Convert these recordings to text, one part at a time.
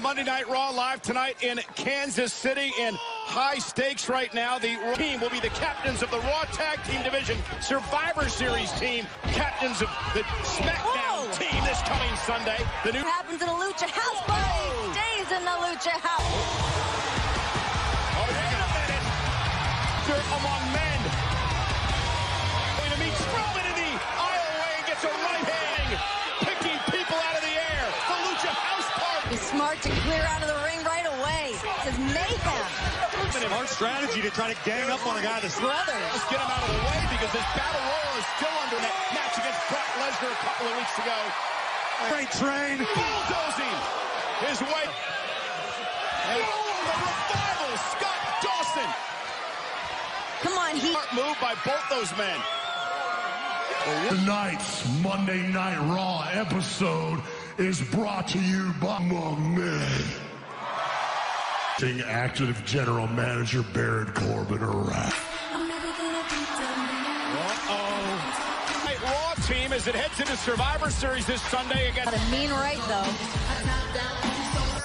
Monday Night Raw live tonight in Kansas City in high stakes right now. The team will be the captains of the Raw Tag Team Division Survivor Series team, captains of the SmackDown Whoa. team this coming Sunday. The new happens in a lucha house party stays in the lucha house. Oh, wait a minute. Among men. Going to meet Strowman in the aisleway and gets a right hand, picking people out of the air. The lucha house party. To clear out of the ring right away. This is mayhem. Smart strategy to try to gang up on a guy that's Brothers. Let's get him out of the way because this battle royal is still under that match against Brock Lesnar a couple of weeks ago. great train. Bulldozing his way. And the revival, Scott Dawson. Come on, he. Smart move by both those men. Tonight's Monday Night Raw episode is brought to you by Among Men. Active General Manager Baron Corbin around. Uh-oh. Right, Raw team as it heads into Survivor Series this Sunday against... Got a mean right, though.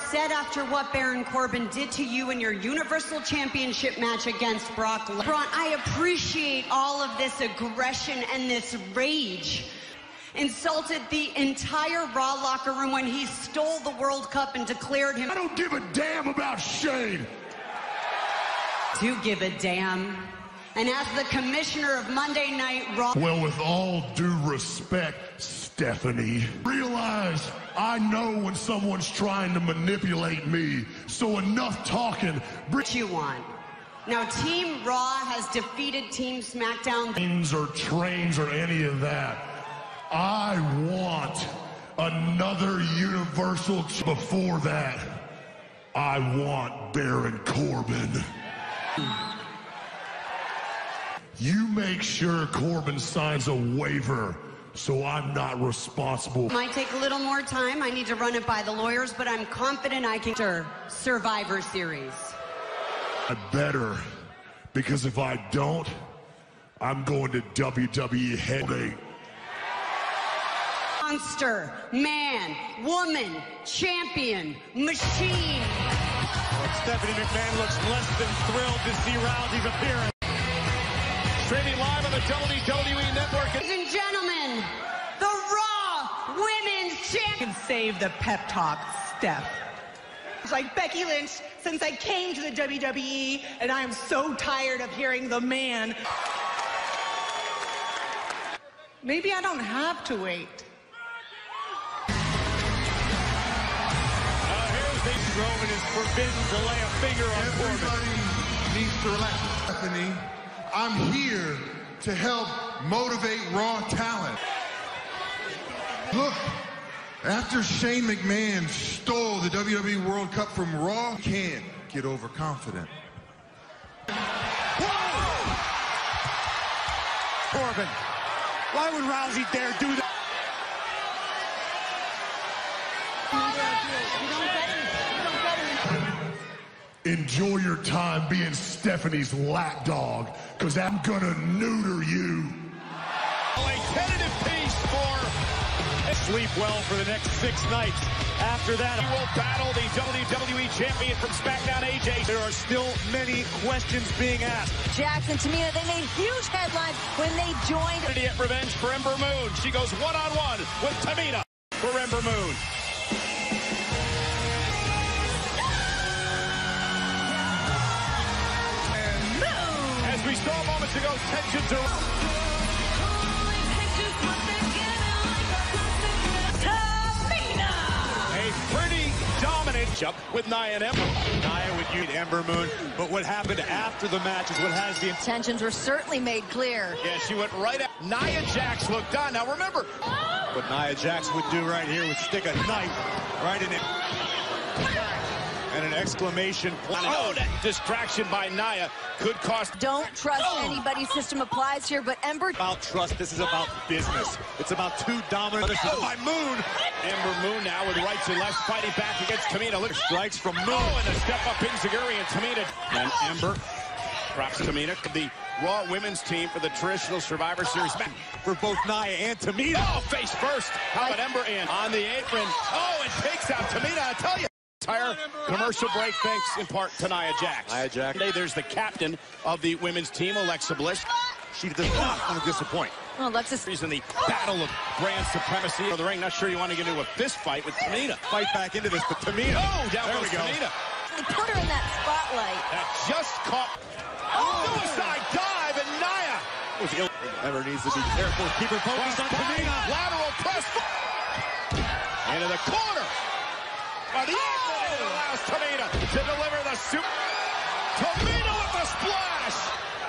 Said after what Baron Corbin did to you in your Universal Championship match against Brock Lesnar. I appreciate all of this aggression and this rage. Insulted the entire Raw locker room when he stole the World Cup and declared him I don't give a damn about Shane. to give a damn. And as the commissioner of Monday Night Raw, Well, with all due respect, Stephanie, realize I know when someone's trying to manipulate me. So enough talking. What you want. Now, Team Raw has defeated Team SmackDown. trains or trains or any of that. I want another universal. Before that, I want Baron Corbin. You make sure Corbin signs a waiver so I'm not responsible. Might take a little more time. I need to run it by the lawyers, but I'm confident I can enter Survivor Series. I better, because if I don't, I'm going to WWE headache. Monster, man, woman, champion, machine. Stephanie McMahon looks less than thrilled to see Rousey's appearance. Streaming live on the WWE Network. Ladies and gentlemen, the Raw Women's Champion. can save the pep talk, Steph. It's like Becky Lynch, since I came to the WWE, and I am so tired of hearing the man. Maybe I don't have to wait. Forbidden to lay a finger on Corbin. Everybody needs to relax. Stephanie, I'm here to help motivate raw talent. Look, after Shane McMahon stole the WWE World Cup from Raw, can't get overconfident. Corbin. Why would Rousey dare do that? Enjoy your time being Stephanie's lapdog, because I'm gonna neuter you. a tentative piece for Sleep well for the next six nights. After that, he will battle the WWE Champion from SmackDown, AJ. there are still many questions being asked. Jackson, Tamina, they made huge headlines when they joined. Opportunity at revenge for Ember Moon. She goes one-on-one with Tamina for Ember Moon. Moments ago, tensions are... A pretty dominant jump with Nia and Ember. Nia would use Ember Moon, but what happened after the match is what has the Tensions were certainly made clear. Yeah, she went right at Nia Jax looked on. Now remember, What Nia Jax would do right here would stick a knife right in it. And an exclamation point. Oh. oh, that distraction by Nia could cost Don't trust Oh. anybody. System applies here, but Ember About trust, this is about business. It's about two dominant. This is by Moon. Ember Moon now with rights and lefts fighting back against Tamina. Look, Strikes from Moon. oh, and a step up enzuigiri and Tamina. And Ember drops Tamina. The Raw women's team for the traditional Survivor Series match. for both Nia and Tamina. Oh, face first. How about Ember in on the apron? Oh, and takes out Tamina. I tell you, McIntyre. Commercial break thanks in part to Nia Jax. Nia Jax. Today, there's the captain of the women's team, Alexa Bliss. She does not want to disappoint. Well, Alexis She's in the battle of brand supremacy of the ring. Not sure you want to get into a fist fight with Tamina. Fight back into this, but Tamina. Oh, down there goes we go. Tamina. put her in that spotlight. That just caught. Oh, suicide dive, and Nia. Was ill. Ever needs to be careful. Keep her focused on Tamina. Lateral press. Into the corner. Oh, the oh! Allows Tamina to deliver the soup. Tamina with the splash.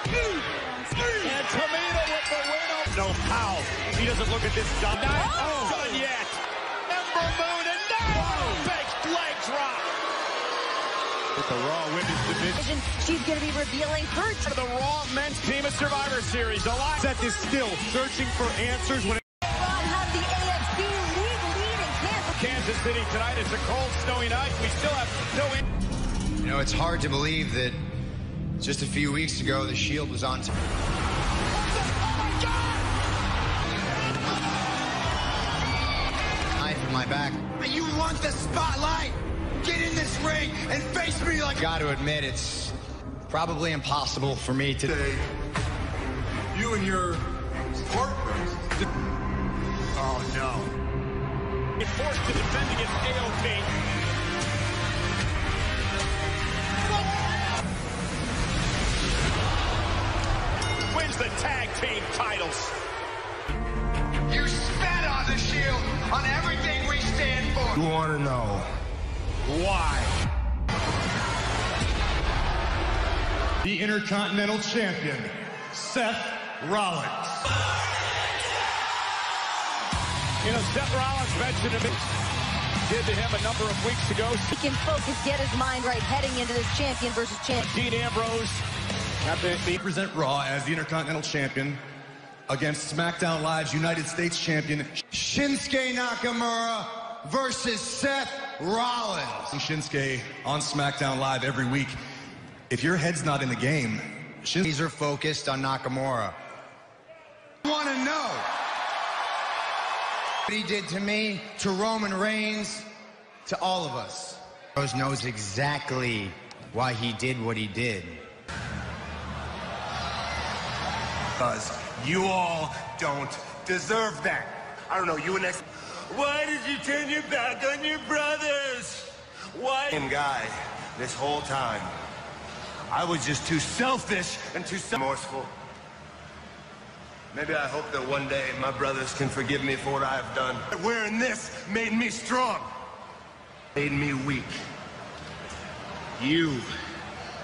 And Tamina with the win. No how. He doesn't look at this done. Not Oh! done yet. Ember Moon and now big leg drop. With the Raw Women's Division. She's going to be revealing her For the Raw Men's Team of Survivor Series. Alive. Set is still searching for answers when Kansas. Kansas City tonight. It's a cold, snowy night. We still have no in. You know, it's hard to believe that just a few weeks ago the Shield was on. T- Knife in my back. You want the spotlight? Get in this ring and face me like. Got to admit, it's probably impossible for me to. Today, you and your partners. No. Forced to defend against AOP. Wins the tag team titles. You spat on the shield on everything we stand for. You want to know Why? The Intercontinental Champion, Seth Rollins. You know, Seth Rollins mentioned him. Did to him a number of weeks ago. He can focus, get his mind right heading into this champion versus champion. Dean Ambrose. After the represent Raw as the Intercontinental Champion against SmackDown Live's United States Champion Shinsuke Nakamura versus Seth Rollins. Shinsuke on SmackDown Live every week. If your head's not in the game, Shinsuke These are focused on Nakamura. I Want to know what he did to me, to Roman Reigns, to all of us. Rose knows exactly why he did what he did. Because you all don't deserve that. I don't know, you and next. Why did you turn your back on your brothers? Why? Same guy this whole time. I was just too selfish and too remorseful. Maybe I hope that one day my brothers can forgive me for what I have done. Wearing this made me strong. Made me weak. You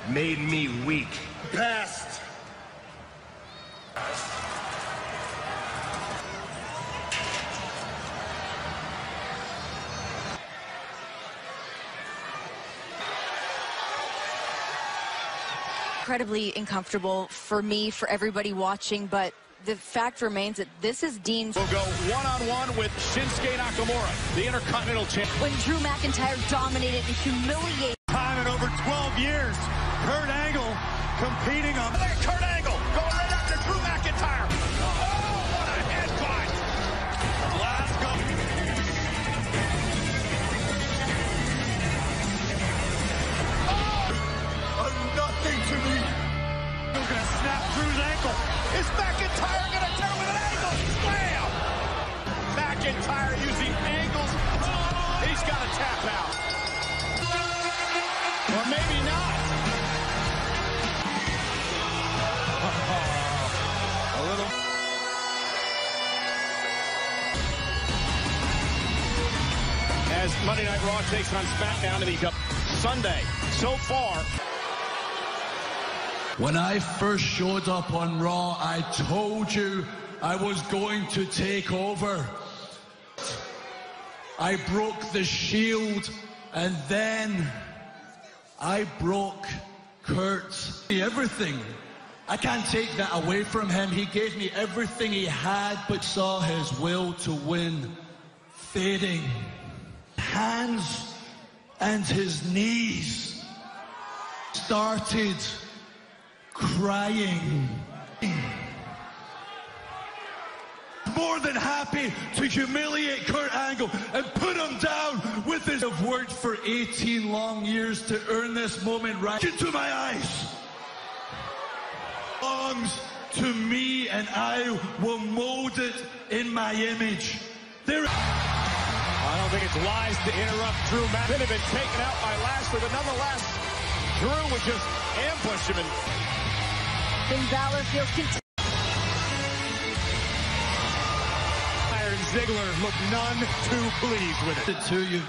made me weak. Past. Incredibly uncomfortable for me, for everybody watching, but the fact remains that this is Dean's. We'll go one-on-one with Shinsuke Nakamura, the Intercontinental Champion. When Drew McIntyre dominated and humiliated Time in over 12 years. Kurt Angle competing on. Look Kurt Angle going right after Drew McIntyre. Is McIntyre going to turn with an angle slam? McIntyre using angles. He's got to tap out. Or maybe not. A little. As Monday Night Raw takes on SmackDown the Cup Sunday. So far, When I first showed up on Raw, I told you I was going to take over. I broke the shield and then I broke Kurt. Everything. I can't take that away from him. He gave me everything he had, but saw his will to win fading. Hands and his knees started crying. more than happy to humiliate Kurt Angle and put him down with this. I've worked for 18 long years to earn this moment right into my eyes. Belongs to me and I will mold it in my image. There I don't think it's wise to interrupt Drew Matt. Have been taken out by Lashley, but nonetheless, Drew would just ambush him and Finn Balor feels content. Iron Ziggler looked none too pleased with it. to you.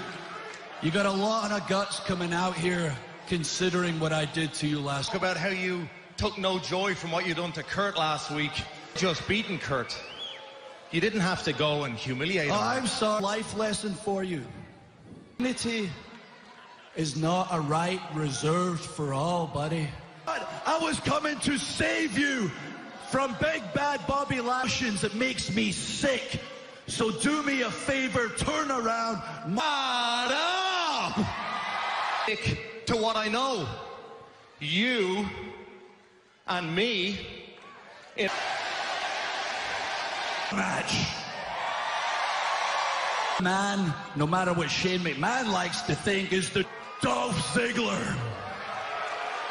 You got a lot of guts coming out here considering what I did to you last Talk about how you took no joy from what you done to Kurt last week. Just beating Kurt. You didn't have to go and humiliate him. Oh, I'm sorry. Life lesson for you. Unity is not a right reserved for all, buddy. I was coming to save you from big bad Bobby Lashley's that makes me sick. So do me a favor, turn around, mad up! To what I know. You and me in match. Man, no matter what Shane McMahon likes to think, is the Dolph Ziggler.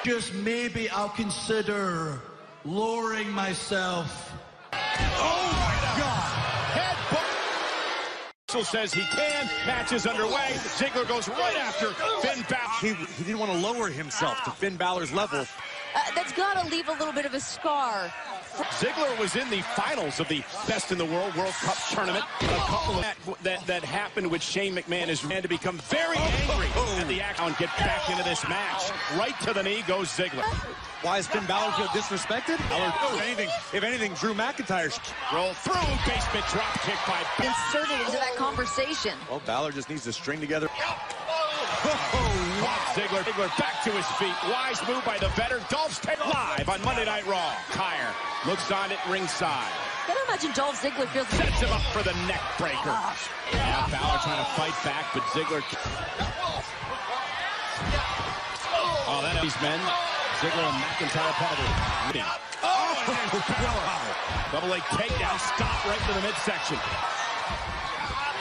Just maybe I'll consider lowering myself. Oh my God! Head Russell says he can. Match is underway. Ziggler goes right after Finn Balor. He, he didn't want to lower himself to Finn Balor's level. Uh, that's got to leave a little bit of a scar. Ziggler was in the finals of the Best in the World World Cup tournament. A couple of that, that, that happened with Shane McMahon is man to become very angry at the act and get back into this match. Right to the knee goes Ziggler. Why is Finn Balor feel disrespected? If anything, if anything, Drew McIntyre roll through basement drop kick by Inserted into that conversation. Well, Balor just needs to string together. Oh, Ziggler, Ziggler back to his feet. Wise move by the veteran. Dolph's take live on Monday Night Raw. Kyer looks on at ringside. Can you imagine Dolph Ziggler feels Sets him up for the neck breaker. Ah. Yeah, Balor trying to fight back, but Ziggler. Oh, that these men. Ziggler and McIntyre part Oh, and there's Balor. Double leg takedown. Stop right to the midsection.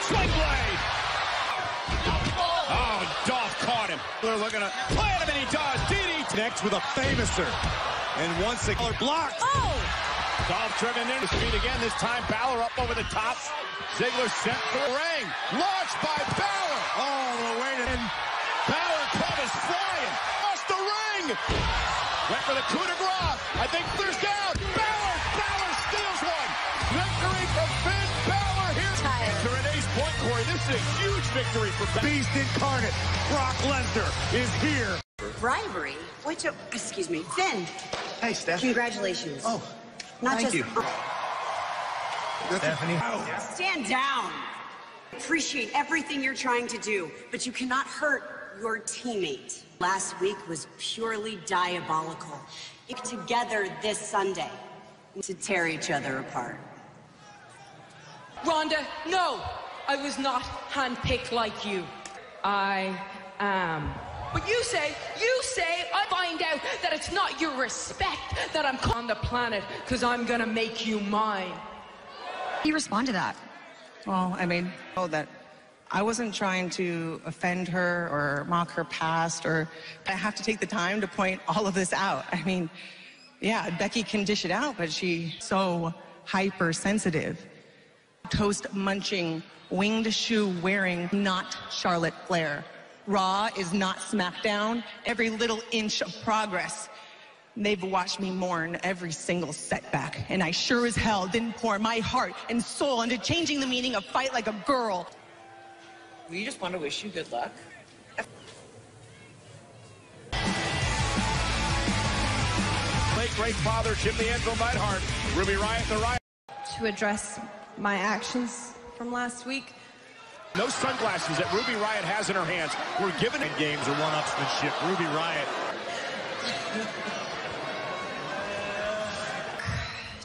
Swing blade. Oh, Dolph caught him. They're looking to plant him, and he does. DDT. Next with a Fameasser. And once again, blocked. Oh! Dolph driven into speed again. This time Balor up over the top. Ziggler sent for the ring. Launched by Balor. Oh, All the way to And Balor covers flying. Across the ring. Went for the coup de grace. I think there's down. Balor. Balor steals one. Victory for Finn Balor here. Tired. And to Renee's point, Corey, this is a huge victory for Balor. Beast incarnate. Brock Lesnar is here. Bribery? Which, excuse me, Finn. Hey, Steph. Congratulations. Oh, Not thank just you. Stephanie. stand down. Appreciate everything you're trying to do, but you cannot hurt your teammate. Last week was purely diabolical. Get together this Sunday to tear each other apart. Ronda, no! I was not handpicked like you. I am. But you say, you say, I find out that it's not your respect that I'm on the planet, because I'm gonna make you mine. you respond to that? Well, I mean, oh, that I wasn't trying to offend her or mock her past, or I have to take the time to point all of this out. I mean, yeah, Becky can dish it out, but she's so hypersensitive. Toast munching, winged shoe wearing, not Charlotte Flair. Raw is not SmackDown. Every little inch of progress. They've watched me mourn every single setback, and I sure as hell didn't pour my heart and soul into changing the meaning of fight like a girl. We just want to wish you good luck. Late great father Jim the Anvil Neidhart. Ruby Riot the Riot. to address my actions from last week. No sunglasses that Ruby Riot has in her hands. We're given it Games of one-upsmanship. Ruby Riot.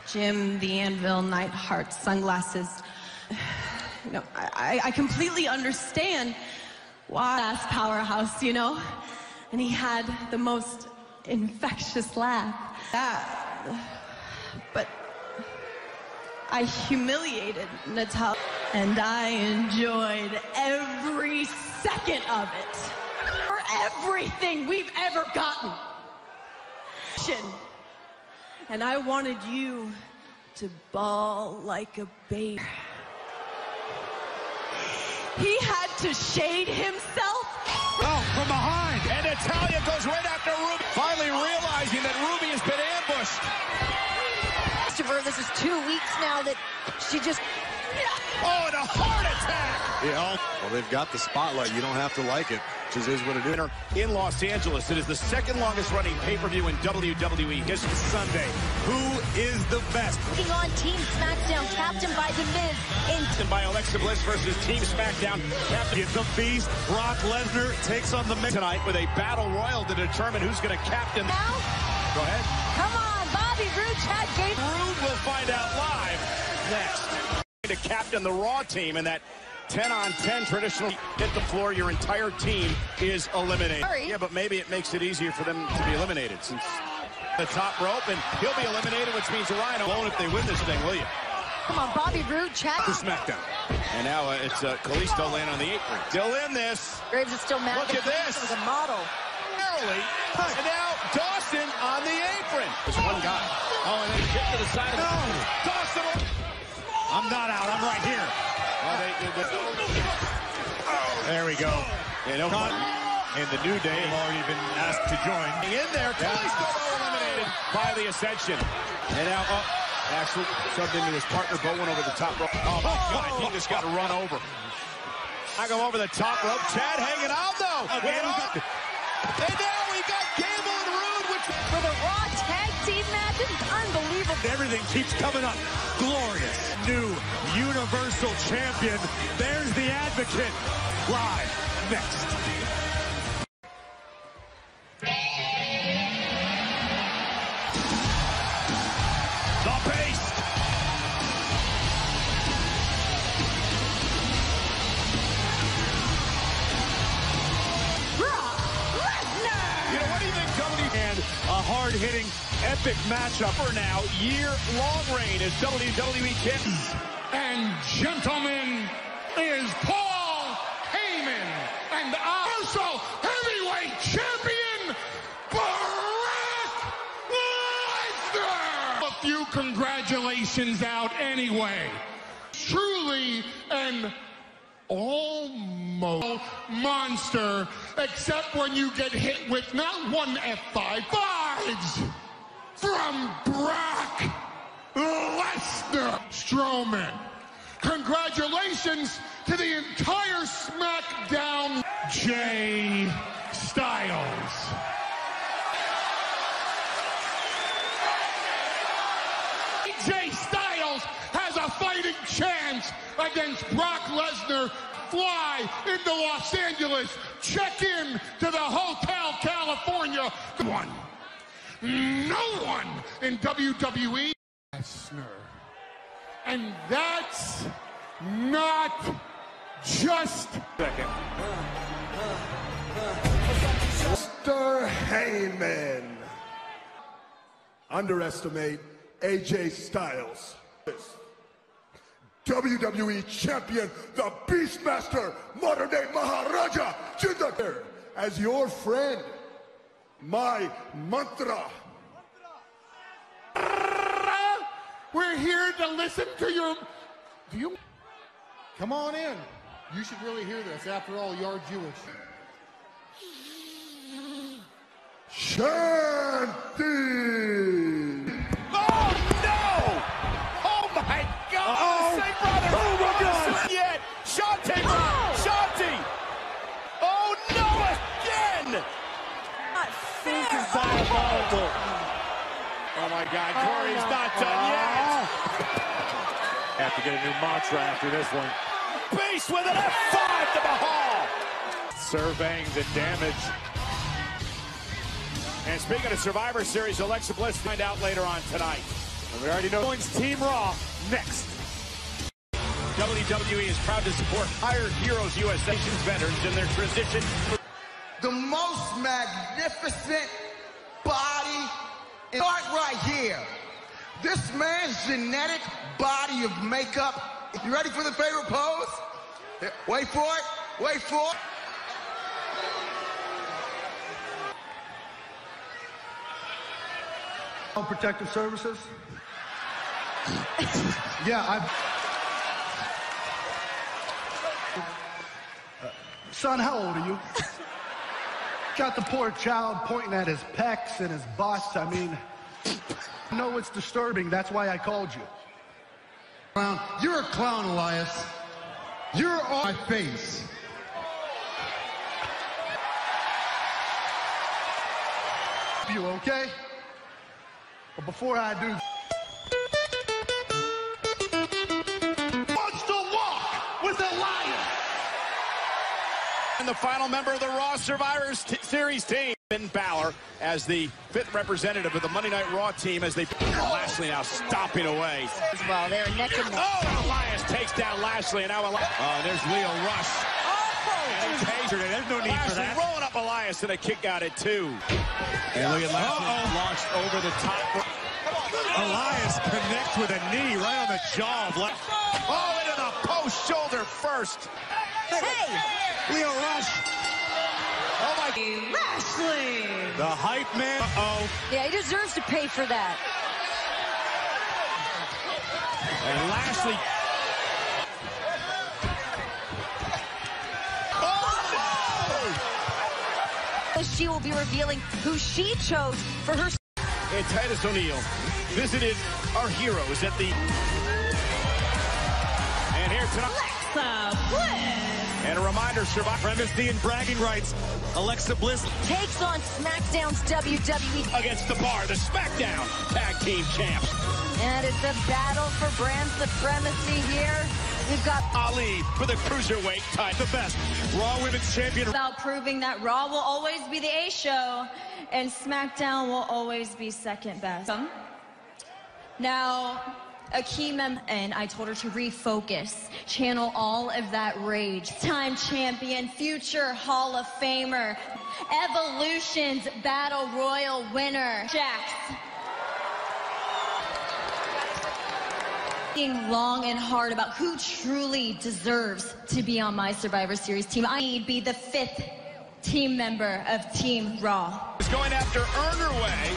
Jim, the Anvil, Neidhart, sunglasses. You know, I, I completely understand why last powerhouse, you know? And he had the most infectious laugh. That, but I humiliated Natalya, and I enjoyed every second of it. For everything we've ever gotten. And I wanted you to bawl like a baby. He had to shade himself. Oh, from behind. And Natalya goes right after Ruby. Finally realizing that Ruby has been ambushed. Christopher, this is two weeks now that she just... Oh, and a heart attack. Yeah, well, they've got the spotlight. You don't have to like it. Just is what it is. In Los Angeles, it is the second longest running pay-per-view in WWE history. Sunday, who is the best? Taking on Team SmackDown, captained by The Miz. In by Alexa Bliss versus Team SmackDown. Captain the Beast, Brock Lesnar, takes on the Miz tonight with a battle royal to determine who's going to captain. Now? Go ahead. Come on, Bobby Roode, Chad. Roode will find out live next. To captain the Raw team in that 10 on 10 traditionally hit the floor, your entire team is eliminated. Sorry. Yeah, but maybe it makes it easier for them to be eliminated since the top rope, and he'll be eliminated, which means Rhino won't if they win this thing, will you? Come on, Bobby Roode, Chad. To SmackDown. And now uh, it's uh, Kalisto laying on the apron. Still in this. Graves is still mad. Look at this. A model. Narrowly. And now Dawson on the apron. There's one guy. Oh, and then kick to the side of the... No. Dawson. I'm not out. I'm right here. Oh, they, they, oh. there we go. Yeah, no and the New Day have already been asked to join. In there, Kalisto eliminated by the Ascension. And now, oh, Axel subbed into his partner, Bowen over the top rope. Oh, my oh. God, he just got run over. I go over the top rope. Chad hanging out, though. Again, unbelievable. Everything keeps coming up. Glorious. New Universal Champion. There's the Advocate. Live next. Epic matchup. For now, year-long reign as WWE champion. And gentlemen, is Paul Heyman and also heavyweight champion Brock Lesnar. A few congratulations out anyway. Truly an almost monster, except when you get hit with not one F5, fives from Brock Lesnar Strowman. Congratulations to the entire SmackDown AJ Styles. AJ Styles has a fighting chance against Brock Lesnar. Fly into Los Angeles. Check in to the Hotel California. One. No one in WWE. Lesnar. And that's not just Second. Mr. Heyman. Underestimate AJ Styles. WWE Champion, the Beastmaster, modern day Maharaja Jinder. As your friend, my mantra. We're here to listen to your. Do you? Come on in. You should really hear this. After all, you're Jewish. Shanti! Oh, no! Oh, my God! Uh-oh. The same brother! Oh, my God. Yet! Shanti! Shanti! Oh, no! Again! This is diabolical. Oh, my God. Corey's not done yet! Oh. Have to get a new mantra after this one. Beast with an F5 to Mahal! Surveying the damage. And speaking of Survivor Series, Alexa Bliss find out later on tonight. And we already know it's Team Raw next. WWE is proud to support Hired Heroes USA veterans in their transition. The most magnificent body. Start right here. This man's genetic body of makeup. You ready for the favorite pose? Wait for it. Wait for it. Home Protective Services? yeah, I've. Uh, son, how old are you? Got the poor child pointing at his pecs and his bust. I mean, no, it's disturbing. That's why I called you. Clown. You're a clown, Elias. You're on my face. You okay? But before I do. And the final member of the Raw Survivors t- Series team, Finn Balor, as the fifth representative of the Monday Night Raw team, as they Lashley now stomping away. As well, they're neck and neck. Oh, Elias takes down Lashley, and now Elias. Oh, uh, there's Lio Rush. Oh, and he tasered. There's no need for that. rolling up Elias, and a kick out at two. And look at Lashley launched over the top. Elias connects with a knee right on the jaw of left. Oh, into the post shoulder first. Hey! Lio Rush. Oh my. Lashley. The hype man. Uh-oh. Yeah, he deserves to pay for that. And Lashley. Oh! She will be revealing who she chose for her. And Titus O'Neil visited our heroes at the. And here tonight. Alexa Bliss. And a reminder, survive primacy and bragging rights. Alexa Bliss Takes on SmackDown's WWE. against the bar, the SmackDown Tag Team Champs. And it's a battle for brand supremacy here. We've got Ali for the cruiserweight title, the best Raw Women's Champion. About proving that Raw will always be the A show and SmackDown will always be second best. Now, a key member, and I told her to refocus, channel all of that rage. Time champion, future Hall of Famer, Evolution's Battle Royal winner, Jax. Thinking long and hard about who truly deserves to be on my Survivor Series team. I need to be the fifth team member of Team Raw. is going after Earner Way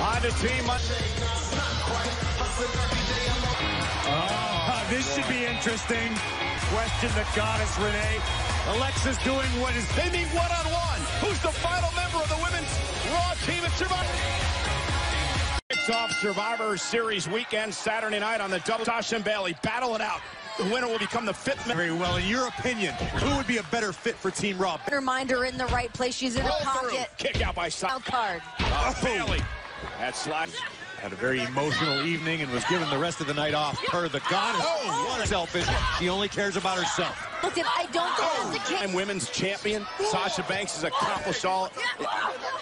on the team. Oh, this should be interesting. Question the goddess Renee. Alexa's doing what is they meet one on one. Who's the final member of the women's Raw team at Survivor? Kicks off Survivor Series weekend Saturday night on the double. Sasha and Bayley battle it out. The winner will become the fifth member. Very well. In your opinion, who would be a better fit for Team Raw? reminder in the right place. She's in the Roll through. pocket. Kick out by Sasha. Wild card. Uh, oh, Bayley. That slide. Had a very emotional evening and was given the rest of the night off per the goddess. Oh, what a selfish. She only cares about herself. Look at, I don't go as a kid. I'm women's champion. Sasha Banks has accomplished all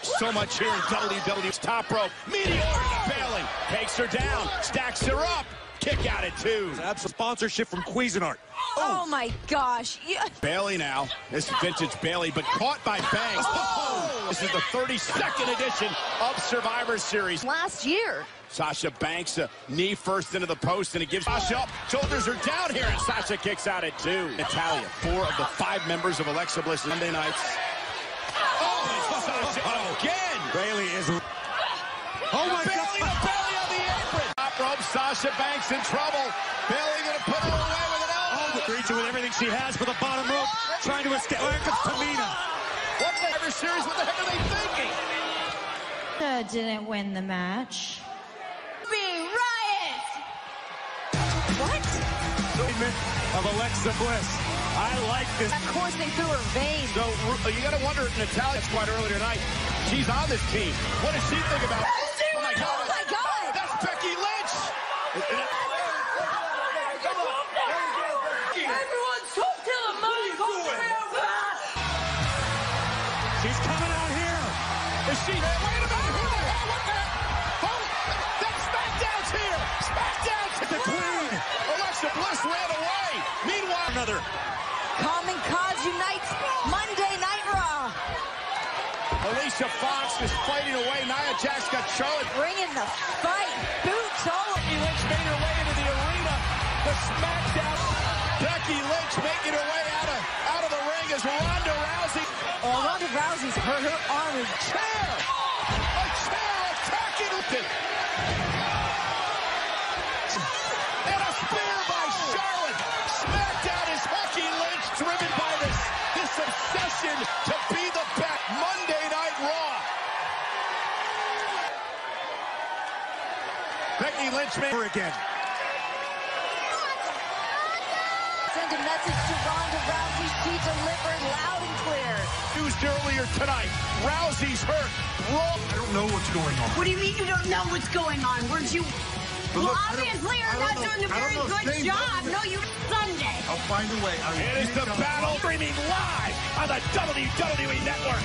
so much here in WWE's top rope. Meteor to Bayley. Takes her down. Stacks her up. Kick out at two. That's a sponsorship from Cuisinart. Oh. oh my gosh. Yeah. Bayley now. This is vintage Bayley, but caught by Banks. Oh! oh. This is the 32nd edition of Survivor Series. Last year. Sasha Banks, a knee first into the post, and it gives Sasha up. Shoulders are down here, and Sasha kicks out at two. Natalya, four of the five members of Alexa Bliss Monday nights. Oh, Sasha again. Bayley is. Oh my Bayley God. to Bayley on the apron. Top rope, Sasha Banks in trouble. Bayley gonna put her away with an with everything she has for the bottom rope, trying to escape. Here comes Tamina. What the ever series? What the heck are they thinking? Uh, didn't win the match. Be Riot! What? Statement of Alexa Bliss. I like this. Coursing through her veins. So you got to wonder, if Natalya's quite earlier tonight. She's on this team. What does she think about? Alicia Fox is fighting away. Nia Jax got Charlotte. Bringing the fight. Boots all Becky Lynch made her way into the arena. The SmackDown. Becky Lynch making her way out of out of the ring as Ronda Rousey. Oh, Ronda Rousey's hurt her arm is Chair. A chair attacking it. And a spear by Charlotte. SmackDown is Becky Lynch driven by this this obsession to be the best. Monday Night Raw. Becky Lynch made her again. Send a message to Ronda Rousey. She delivered loud and clear. Used earlier tonight. Rousey's hurt. Raw. I don't know what's going on. What do you mean you don't know what's going on? Weren't you? But well, look, don't- obviously you're don't know- doing a I don't very good Shane, job. what- No, you Sunday. I'll find a way. I It is the battle streaming live on the WWE Network.